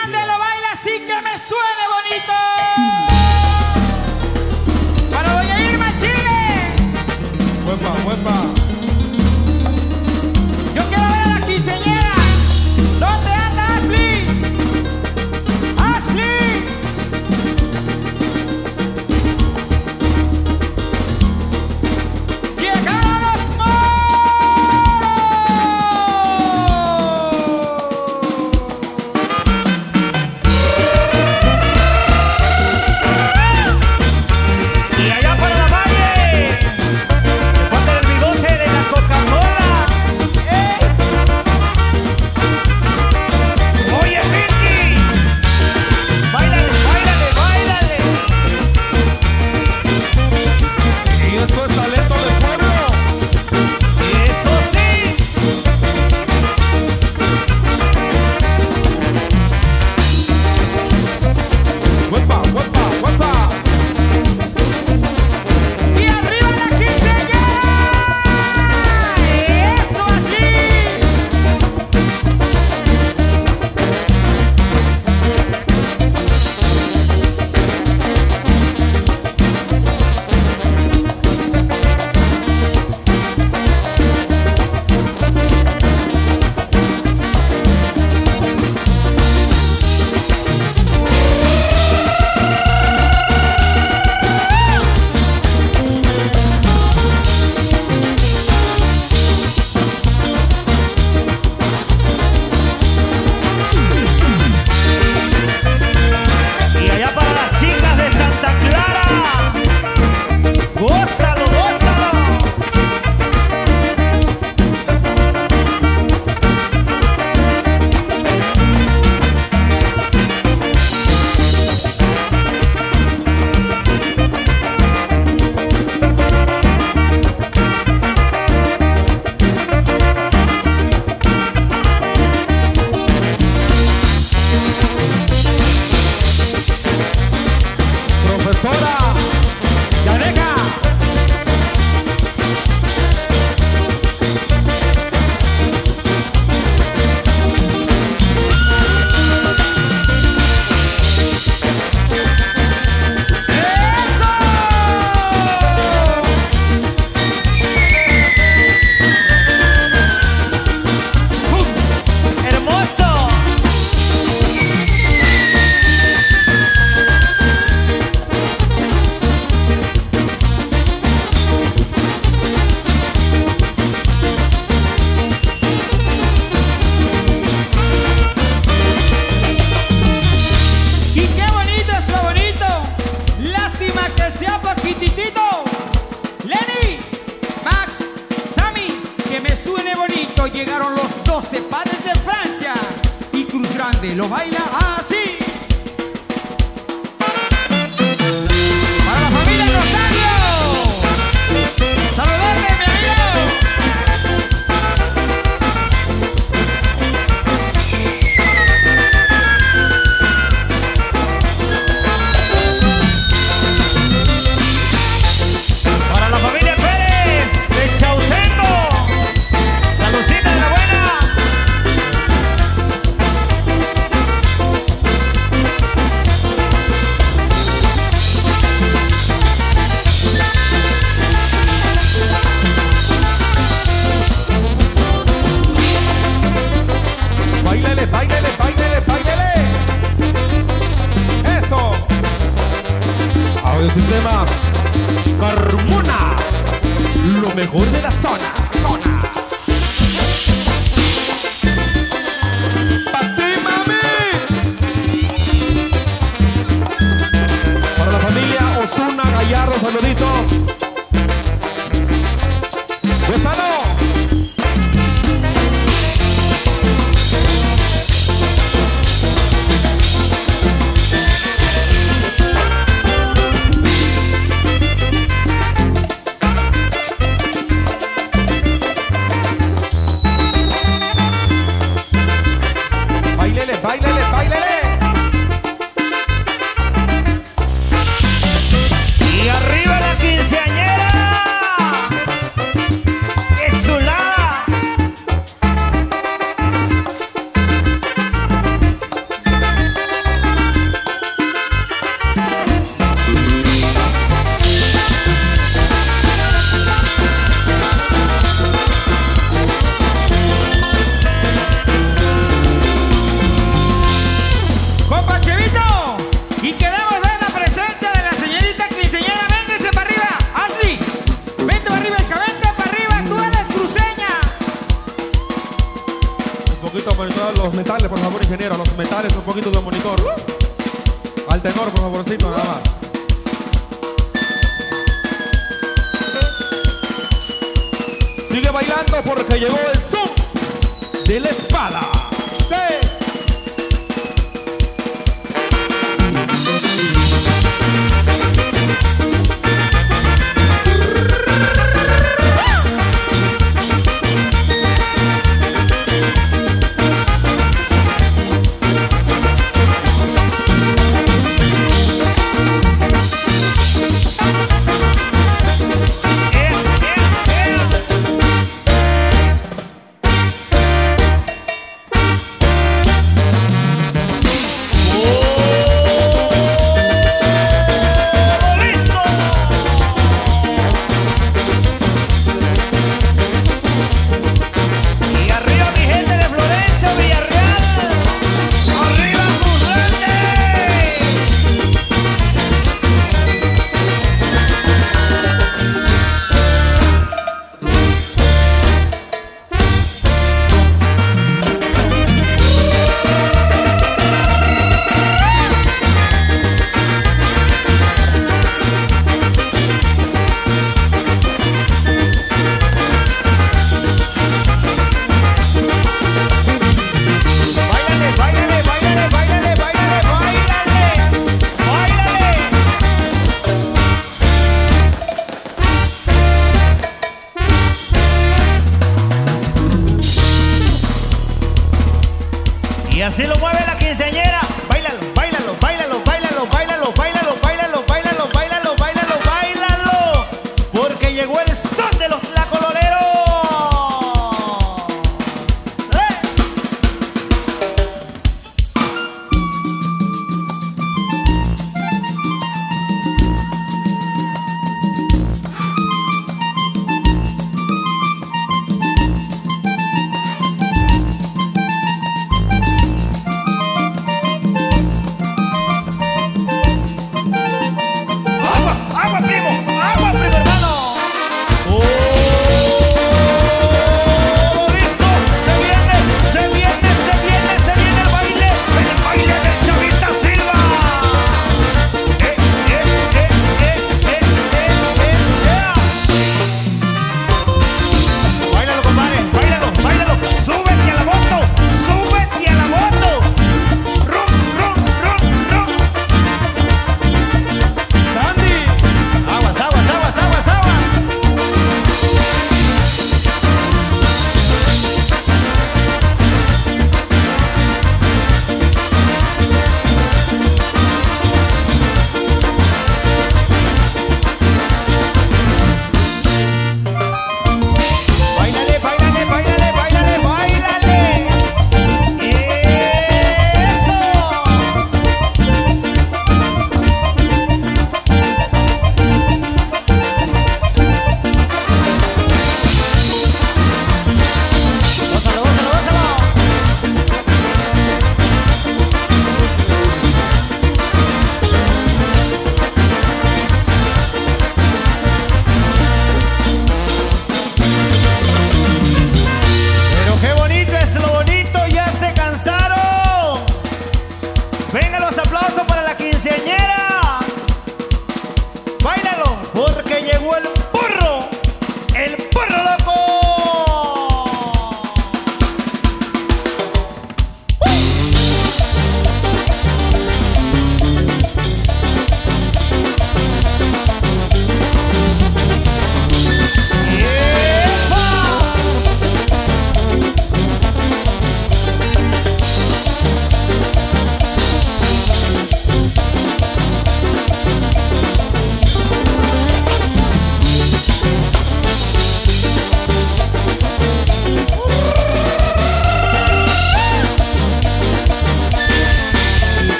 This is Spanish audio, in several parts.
grande lo baila así que me suena. lo baila los metales, por favor, ingeniero. Los metales, un poquito de monitor. Al tenor, por favorcito, nada más. Sigue bailando porque llegó el zoom de la espada. Sí.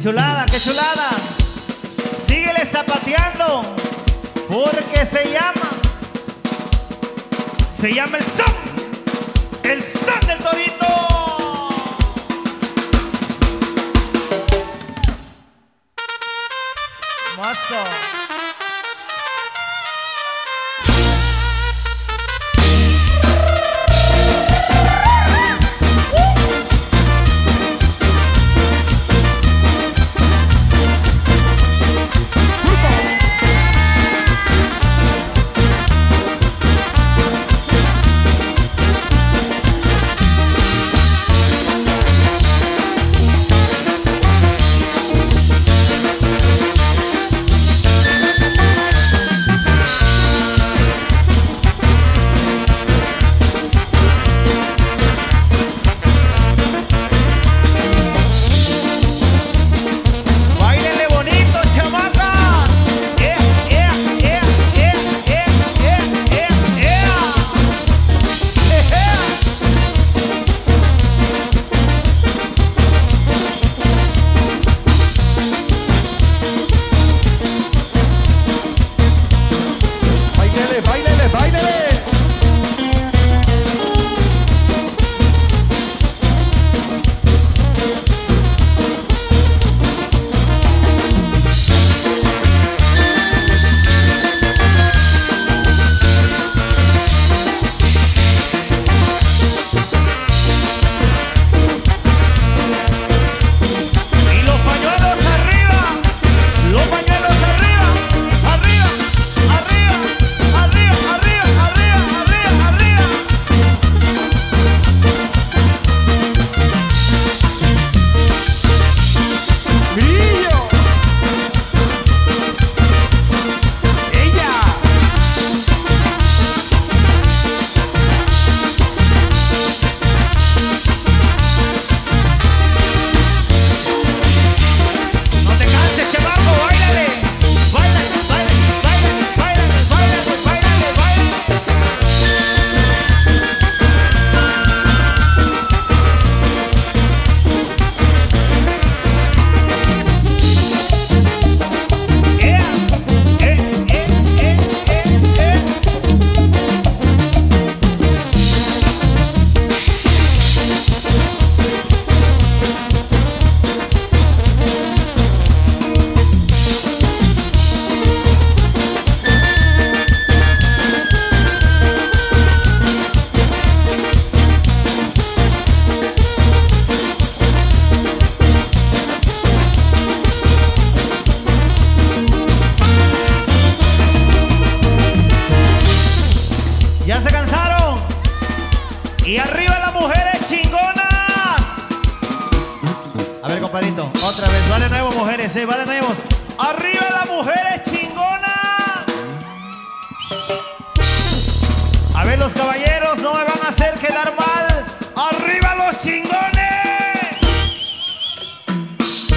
Chulada, qué chulada. Síguele zapateando. Porque se llama. Se llama el son. El son del torito. Eh, va de nuevo. Arriba las mujeres chingonas. A ver, los caballeros, no me van a hacer quedar mal. Arriba los chingones.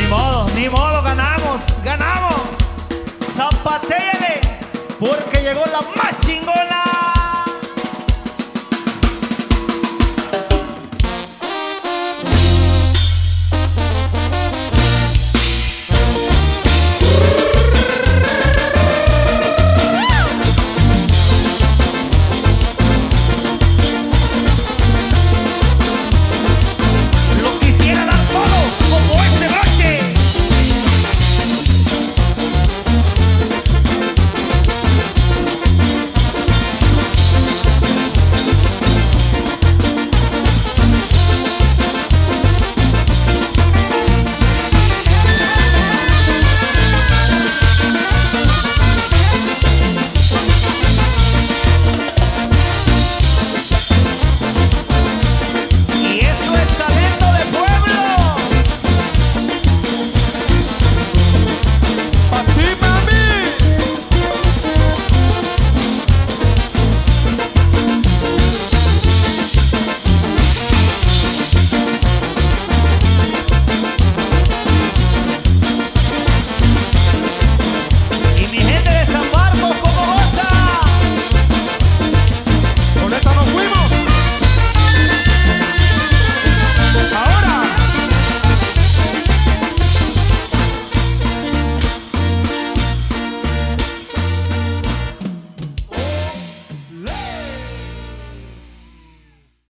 Ni modo, ni modo, ganamos, ganamos. Zapatéale, porque llegó la más chingona.